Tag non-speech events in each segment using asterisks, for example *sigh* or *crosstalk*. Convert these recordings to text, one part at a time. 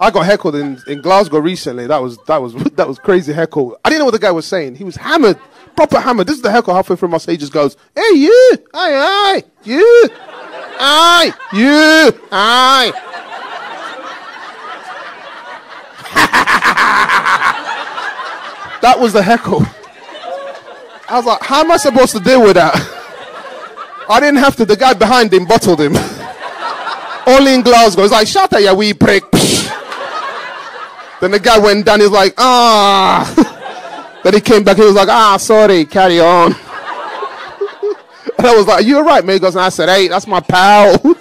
I got heckled in, in Glasgow recently. That was that was *laughs* that was crazy heckle. I didn't know what the guy was saying. He was hammered, proper hammered. This is the heckle halfway through my stage just goes, "Hey you, aye aye, you, aye you, aye." *laughs* that was the heckle. I was like, how am I supposed to deal with that? *laughs* I didn't have to. The guy behind him bottled him. Only in Glasgow. He's like, shut up, you wee prick. Then the guy went down. He's like, ah. *laughs* then he came back. He was like, ah, sorry, carry on. *laughs* and I was like, you're right, mate. He goes, and I said, hey, that's my pal. *laughs*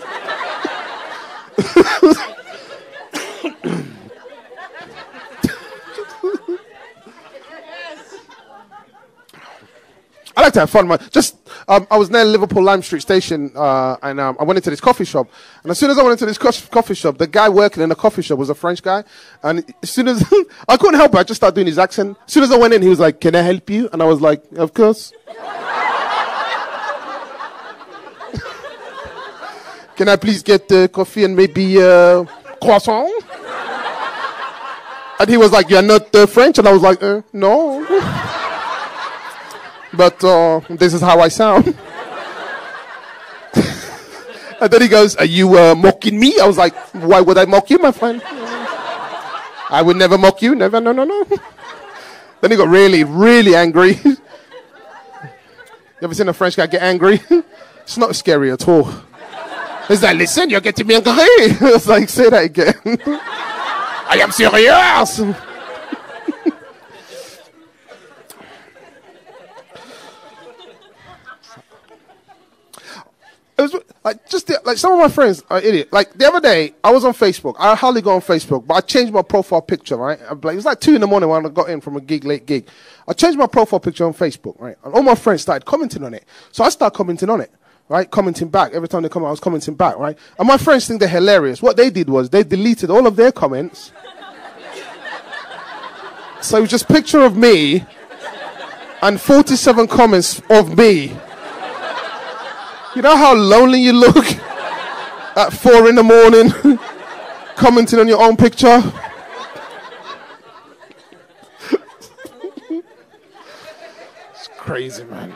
I like to have fun. Man. Just, um, I was near Liverpool Lime Street Station, uh, and um, I went into this coffee shop. And as soon as I went into this co- coffee shop, the guy working in the coffee shop was a French guy. And as soon as *laughs* I couldn't help it, I just started doing his accent. As soon as I went in, he was like, "Can I help you?" And I was like, "Of course." *laughs* Can I please get uh, coffee and maybe uh, croissant? And he was like, "You're not uh, French," and I was like, uh, "No." *laughs* but uh, this is how I sound. *laughs* and then he goes, Are you uh, mocking me? I was like, Why would I mock you, my friend? I would never mock you, never, no, no, no. *laughs* then he got really, really angry. *laughs* you ever seen a French guy get angry? it's not scary at all. He's like, Listen, you're getting me angry. I was like, Say that again. I am serious. It was like just the, like some of my friends are idiot. Like the other day, I was on Facebook. I hardly go on Facebook, but I changed my profile picture. Right, I'm like, it was like two in the morning when I got in from a gig, late gig. I changed my profile picture on Facebook. Right, and all my friends started commenting on it. So I started commenting on it. Right, commenting back every time they come. I was commenting back. Right, and my friends think they're hilarious. What they did was they deleted all of their comments. so it was just picture of me and 47 comments of me. You know how lonely you look *laughs* at four in the morning, *laughs* commenting on your own picture? *laughs* it's crazy, man.